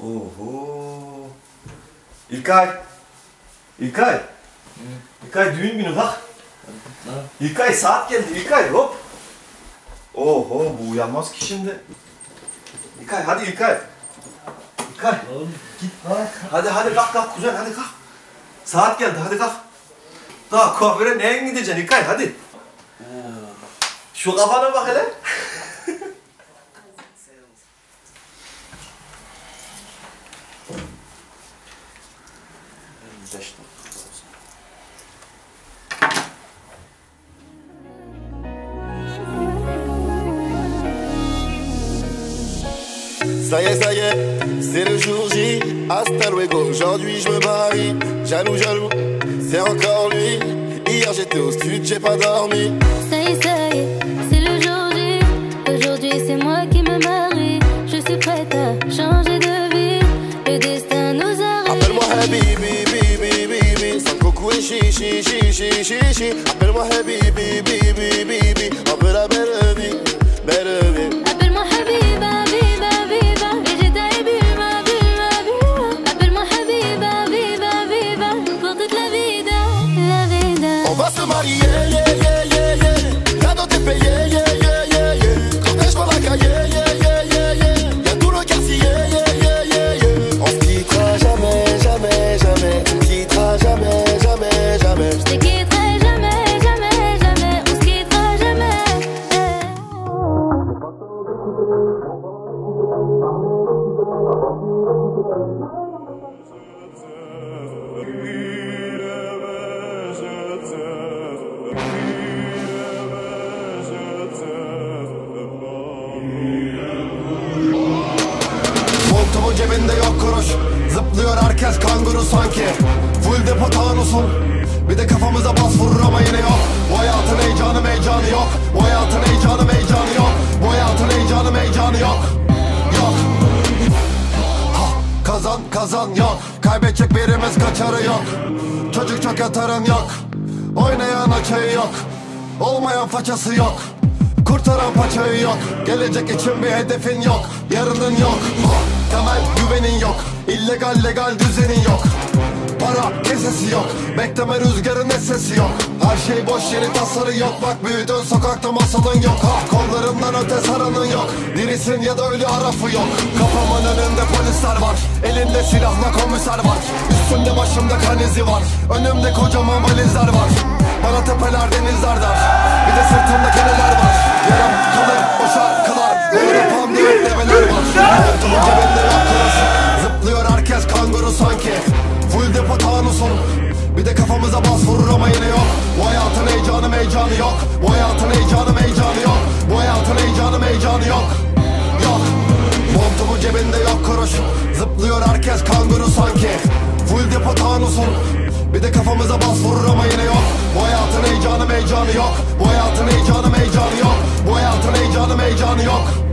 Oho. İlkay. İlkay. İlkay düğün günü bak. İlkay saat geldi İlkay hop. Oho bu uyanmaz ki şimdi. İlkay hadi İlkay. İlkay. Git. Hadi hadi kalk kalk kuzen hadi kalk. Saat geldi hadi kalk. Daha kuaföre neye gideceksin İlkay hadi. Şu kafana bak hele. Ça y est, ça y est, c'est le jour J. Hasta luego, aujourd'hui je me marie. Jaloux, jaloux, c'est encore lui. Hier j'étais au stud, j'ai pas dormi. Ça y est, ça y est, شي شي شي شي شي شي. عبر وحبيبي بي بي بي بي عبر عبر Montumun cebinde yok kuruş. Zıplıyor herkes kanguru sanki. Full depo tanusun Bir de kafamıza bas vurur ama yine yok. Bu hayatın heyecanı meycanı yok. Bu hayatın heyecanı meycanı yok. Bu hayatın heyecanı meycanı yok. Yok. Ha, Kazan kazan yok. Kaybedecek birimiz kaçarı yok. Çocuk çok yatarın yok Oynayan açayı yok. Olmayan façası yok. Kurtaran paçayı yok. Gelecek için bir hedefin yok. Yarının yok. Temel güvenin yok. İllegal legal düzenin yok Para kesesi yok. Bekleme rüzgarın sesi yok. Her şey boş yeni tasarı yok. Bak büyüdün sokakta masalın yok. Ha, Kollarımdan öte saranın yok. Dirisin ya da ölü arafı yok. Kafamın önünde polisler var. Elinde silahla komiser var. Üstümde başımda kan izi var. Önümde kocaman valizler var. Bana tepeler denizler dar Bir de sırtımda keneler var. Yaram kalır o şarkılar yapan diye develer var. Montumun cebinde Kafamıza bas vurur ama yine yok. Bu hayatın heyecanı meycanı yok. Bu hayatın heyecanı meycanı yok. Bu hayatın heyecanı meycanı yok. Yok. Montumun cebinde yok kuruş. Zıplıyor herkes kanguru sanki. Full depo tanusun. Bir de kafamıza bas vurur ama yine yok. Bu hayatın heyecanı meycanı yok. Bu hayatın heyecanı meycanı yok. Bu hayatın heyecanı meycanı yok Yok